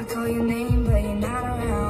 I call your name, but you're not around.